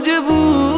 मजबूर